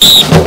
you